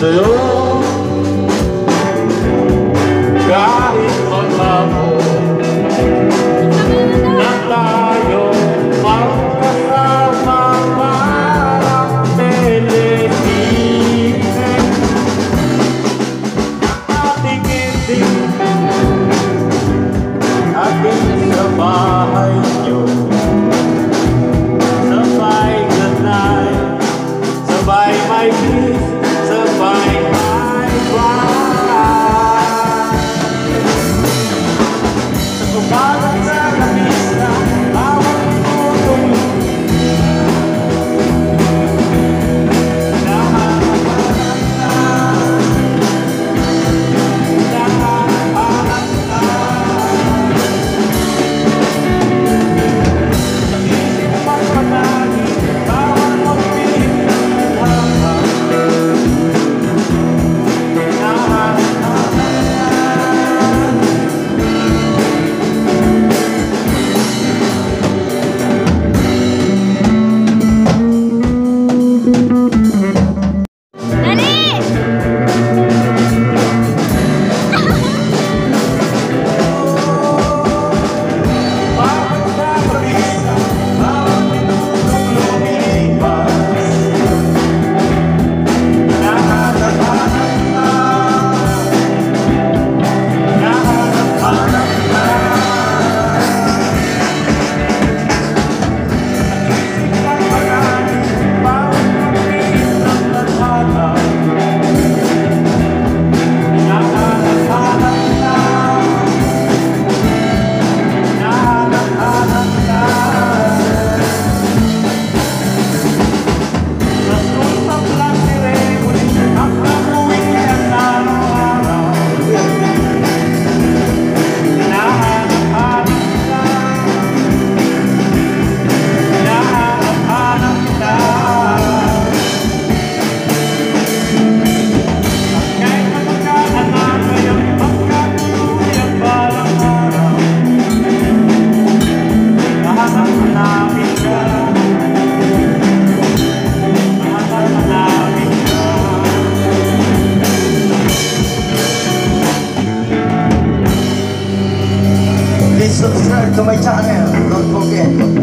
sa'yo. Kahit maglabo Na tayo magkasama parang telesine Ating ending Ating sa bahay subscribe to my channel. Don't forget.